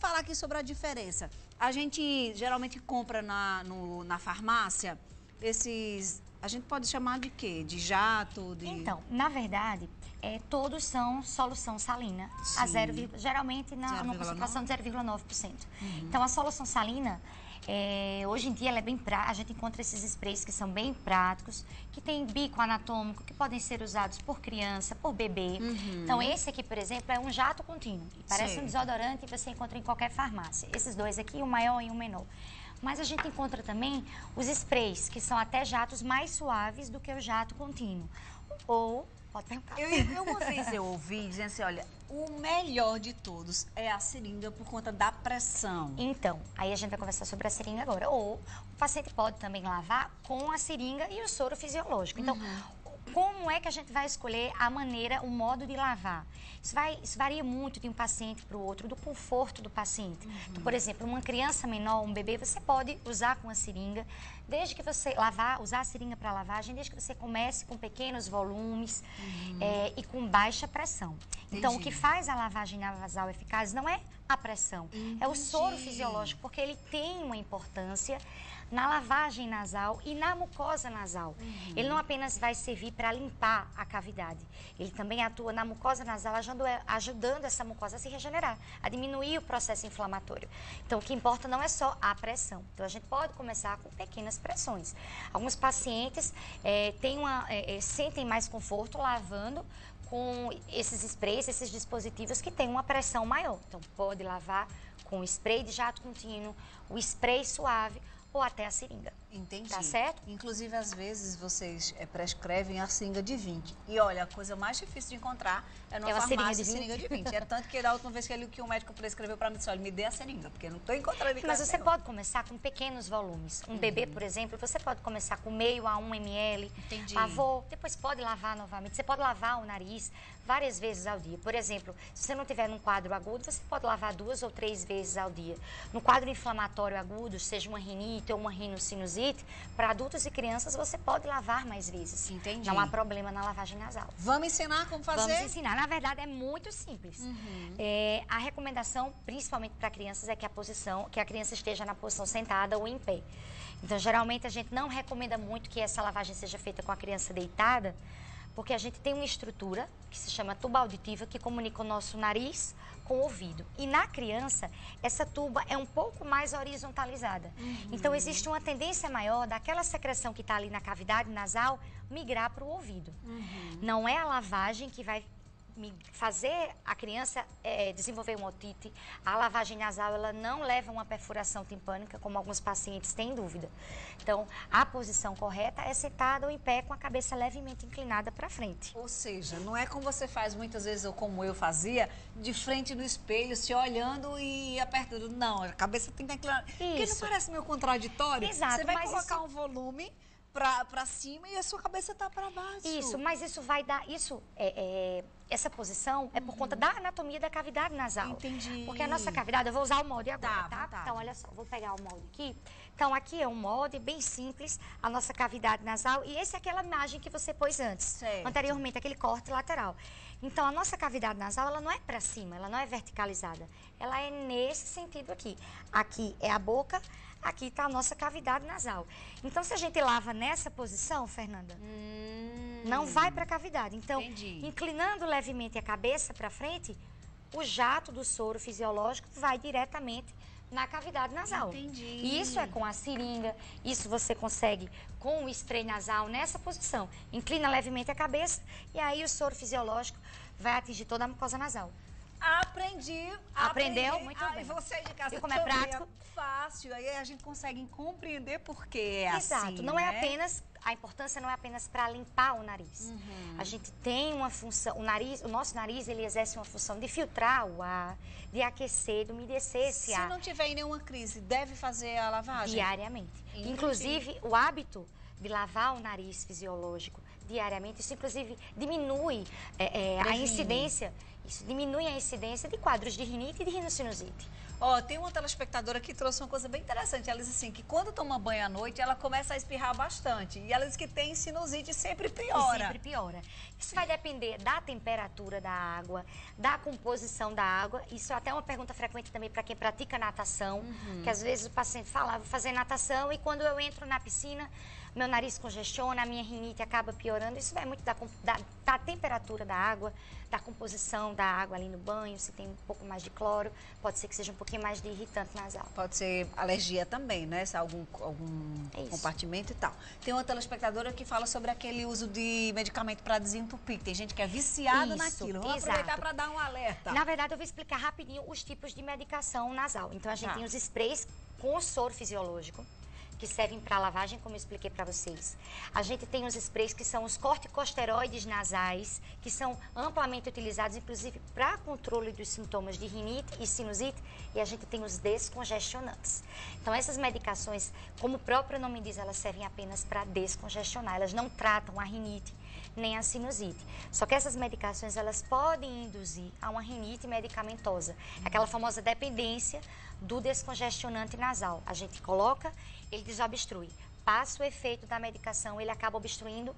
falar aqui sobre a diferença. A gente geralmente compra na, no, na farmácia esses. A gente pode chamar de quê? De jato? De... Então, na verdade, é, todos são solução salina. A zero, geralmente na, numa concentração de 0,9%. Uhum. Então, a solução salina é, hoje em dia ela é bem prática, a gente encontra esses sprays que são bem práticos, que tem bico anatômico, que podem ser usados por criança, por bebê. Uhum. Então esse aqui, por exemplo, é um jato contínuo. Parece Sim. um desodorante e você encontra em qualquer farmácia. Esses dois aqui, o maior e o menor. Mas a gente encontra também os sprays, que são até jatos mais suaves do que o jato contínuo. Ou Pode perguntar. Eu, eu, uma vez eu ouvi dizendo assim, olha, o melhor de todos é a seringa por conta da pressão. Então, aí a gente vai conversar sobre a seringa agora. Ou o paciente pode também lavar com a seringa e o soro fisiológico. Então, uhum como é que a gente vai escolher a maneira, o modo de lavar? Isso, vai, isso varia muito de um paciente para o outro, do conforto do paciente. Uhum. Então, por exemplo, uma criança menor, um bebê, você pode usar com a seringa, desde que você lavar, usar a seringa para lavagem, desde que você comece com pequenos volumes uhum. é, e com baixa pressão. Entendi. Então, o que faz a lavagem nasal eficaz não é a pressão, Entendi. é o soro fisiológico, porque ele tem uma importância na lavagem nasal e na mucosa nasal. Uhum. Ele não apenas vai servir para limpar a cavidade, ele também atua na mucosa nasal, ajudando, ajudando essa mucosa a se regenerar, a diminuir o processo inflamatório. Então, o que importa não é só a pressão. Então, a gente pode começar com pequenas pressões. Alguns pacientes é, uma, é, sentem mais conforto lavando com esses sprays, esses dispositivos que têm uma pressão maior. Então, pode lavar com spray de jato contínuo, o spray suave ou até a seringa. Entendi. Tá certo? Inclusive, às vezes, vocês é, prescrevem a seringa de 20. E olha, a coisa mais difícil de encontrar é numa é farmácia seringa de 20. Seringa de 20. É tanto que da última vez que, ele, que o médico prescreveu para mim, disse, olha, me dê a seringa, porque eu não estou encontrando em Mas você pode começar com pequenos volumes. Um uhum. bebê, por exemplo, você pode começar com meio a 1 ml. Entendi. Lavou, depois pode lavar novamente. Você pode lavar o nariz várias vezes ao dia. Por exemplo, se você não tiver num quadro agudo, você pode lavar duas ou três vezes ao dia. No quadro inflamatório agudo, seja uma rinite ou uma rinocinusite, para adultos e crianças você pode lavar mais vezes. Entendi. Não há problema na lavagem nasal. Vamos ensinar como fazer? Vamos ensinar. Na verdade, é muito simples. Uhum. É, a recomendação, principalmente para crianças, é que a posição, que a criança esteja na posição sentada ou em pé. Então, geralmente, a gente não recomenda muito que essa lavagem seja feita com a criança deitada, porque a gente tem uma estrutura que se chama tuba auditiva que comunica o nosso nariz com o ouvido. E na criança, essa tuba é um pouco mais horizontalizada. Uhum. Então, existe uma tendência maior daquela secreção que está ali na cavidade nasal migrar para o ouvido. Uhum. Não é a lavagem que vai fazer a criança é, desenvolver uma otite, a lavagem nasal ela não leva a uma perfuração timpânica, como alguns pacientes têm dúvida. Então, a posição correta é sentada ou em pé com a cabeça levemente inclinada para frente. Ou seja, não é como você faz muitas vezes, ou como eu fazia, de frente no espelho, se olhando e apertando. Não, a cabeça tem que estar inclinada. Isso. Porque não parece meio contraditório? Exato. Você vai colocar isso... um volume para cima e a sua cabeça está para baixo. Isso, mas isso vai dar. Isso é, é essa posição é por uhum. conta da anatomia da cavidade nasal. Entendi. Porque a nossa cavidade, eu vou usar o molde agora, tá? tá? Então, olha só, vou pegar o molde aqui. Então, aqui é um molde bem simples, a nossa cavidade nasal. E esse é aquela imagem que você pôs antes, certo. anteriormente, aquele corte lateral. Então, a nossa cavidade nasal, ela não é para cima, ela não é verticalizada. Ela é nesse sentido aqui. Aqui é a boca, aqui está a nossa cavidade nasal. Então, se a gente lava nessa posição, Fernanda, hum, não vai para a cavidade. Então, entendi. inclinando levemente a cabeça para frente, o jato do soro fisiológico vai diretamente na cavidade nasal. Entendi. Isso é com a seringa, isso você consegue com o spray nasal nessa posição. Inclina levemente a cabeça e aí o soro fisiológico vai atingir toda a mucosa nasal. Aprendi. Aprendeu? Aprendi. Muito ah, bem. E você de casa e como é prático? É fácil. Aí a gente consegue compreender por que é Exato. assim, Não é né? é apenas... A importância não é apenas para limpar o nariz. Uhum. A gente tem uma função... O nariz, o nosso nariz, ele exerce uma função de filtrar o ar, de aquecer, de umedecer esse Se ar. Se não tiver nenhuma crise, deve fazer a lavagem? Diariamente. Entendi. Inclusive, o hábito de lavar o nariz fisiológico diariamente, isso inclusive diminui é, é, a incidência Isso diminui a incidência de quadros de rinite e de rinocinusite. Ó, oh, tem uma telespectadora que trouxe uma coisa bem interessante. Ela diz assim que quando toma banho à noite, ela começa a espirrar bastante. E ela diz que tem sinusite sempre piora. E sempre piora. Isso vai depender da temperatura da água, da composição da água. Isso é até uma pergunta frequente também para quem pratica natação. Uhum. Que às vezes o paciente fala, ah, vou fazer natação e quando eu entro na piscina, meu nariz congestiona, a minha rinite acaba piorando. Isso vai muito da, da, da, temperatura da água, da composição da água ali no banho, se tem um pouco mais de cloro, pode ser que seja um pouquinho mais de irritante nasal. Pode ser alergia também, né? Se algum, algum é compartimento e tal. Tem uma telespectadora que fala sobre aquele uso de medicamento para desentupir. Tem gente que é viciada Isso, naquilo. Vamos exato. aproveitar para dar um alerta. Na verdade, eu vou explicar rapidinho os tipos de medicação nasal. Então, a gente tá. tem os sprays com soro fisiológico que servem para lavagem, como eu expliquei para vocês. A gente tem os sprays que são os corticosteroides nasais, que são amplamente utilizados, inclusive, para controle dos sintomas de rinite e sinusite, e a gente tem os descongestionantes. Então, essas medicações, como o próprio nome diz, elas servem apenas para descongestionar, elas não tratam a rinite nem a sinusite. Só que essas medicações, elas podem induzir a uma rinite medicamentosa, aquela famosa dependência do descongestionante nasal. A gente coloca, ele desobstrui. Passa o efeito da medicação, ele acaba obstruindo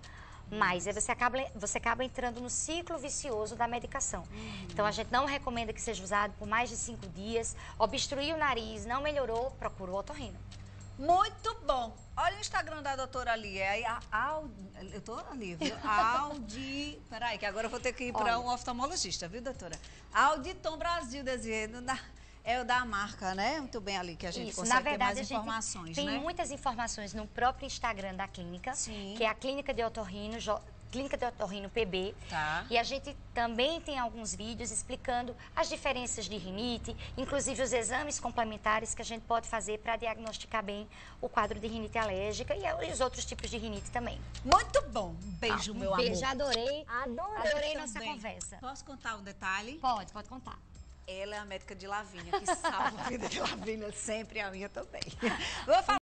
mais. Aí você acaba, você acaba entrando no ciclo vicioso da medicação. Uhum. Então, a gente não recomenda que seja usado por mais de cinco dias. Obstruir o nariz, não melhorou, procura o otorrino. Muito bom. Olha o Instagram da doutora ali. É a Al... Eu tô ali, viu? Aldi... Peraí, que agora eu vou ter que ir para um oftalmologista, viu, doutora? Auditom Brasil, dizendo... Da... É o da marca, né? Muito bem ali que a gente Isso, consegue na verdade, ter mais informações, tem né? muitas informações no próprio Instagram da clínica, Sim. que é a Clínica de Otorrino, Clínica de Otorrino PB. Tá. E a gente também tem alguns vídeos explicando as diferenças de rinite, inclusive os exames complementares que a gente pode fazer para diagnosticar bem o quadro de rinite alérgica e os outros tipos de rinite também. Muito bom. Um beijo, ah, um meu beijo, amor. Adorei. Adorei, adorei nossa conversa. Posso contar um detalhe? Pode, pode contar. Ela é a médica de Lavínia, que salva a vida de Lavínia sempre, a minha também. Vou falar